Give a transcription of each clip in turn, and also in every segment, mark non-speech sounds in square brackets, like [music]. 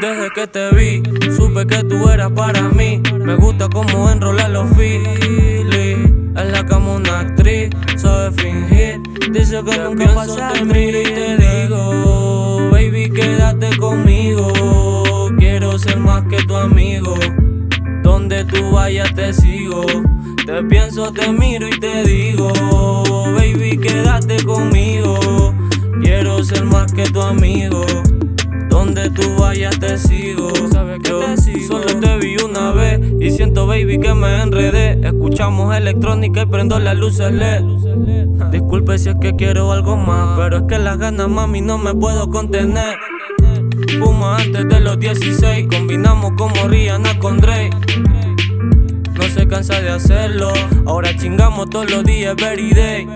Desde que te vi, supe que tú eras para mí. Me gusta cómo enrolar los feelings. Es la cama una actriz, sabe fingir. Dice que nunca pasa te miro y te digo, baby, quédate conmigo. Quiero ser más que tu amigo. Donde tú vayas te sigo. Te pienso, te miro y te digo, baby, quédate conmigo. Quiero ser más que tu amigo. Vayas te sigo. ¿Sabes que te sigo? Solo te vi una vez y siento, baby, que me enredé. Escuchamos electrónica y prendo las luces LED. Disculpe si es que quiero algo más, pero es que las ganas, mami, no me puedo contener. Fuma antes de los 16, combinamos como Rihanna con Drake. No se cansa de hacerlo, ahora chingamos todos los días, every day.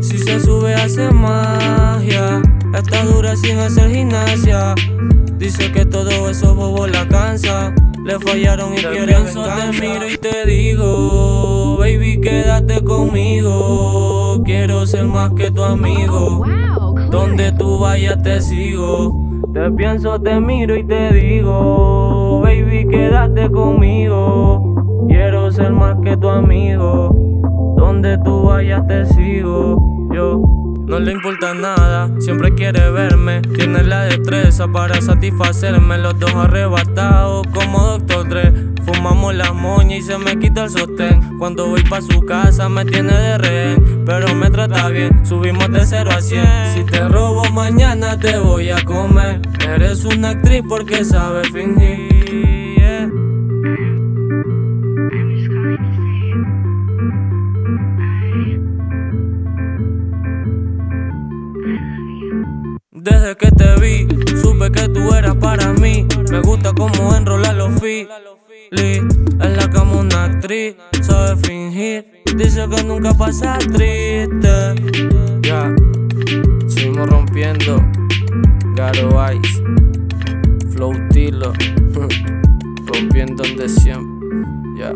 Si se sube hace magia, está dura sin hacer gimnasia. Dice que todo eso bobo la cansa. Le fallaron y pienso, venganza. te miro y te digo, baby, quédate conmigo. Quiero ser más que tu amigo. Donde tú vayas te sigo. Te pienso, te miro y te digo, baby, quédate conmigo. Quiero ser más que tu amigo. Donde tú vayas te sigo. Yo no le importa nada, siempre quiere verme. Tiene la destreza para satisfacerme. Los dos arrebatados como Doctor Dre. Fumamos la moña y se me quita el sostén. Cuando voy pa' su casa me tiene de rehén. Pero me trata bien, subimos de 0 a 100. Si te robo mañana te voy a comer. Eres una actriz porque sabes fingir. Desde que te vi, supe que tú eras para mí. Me gusta cómo enrolar los feelings. Es la cama una actriz, sabe fingir. Dice que nunca pasa triste. Ya, seguimos rompiendo. Garo Ice, Flow Tilo, [laughs] rompiendo donde siempre. Ya.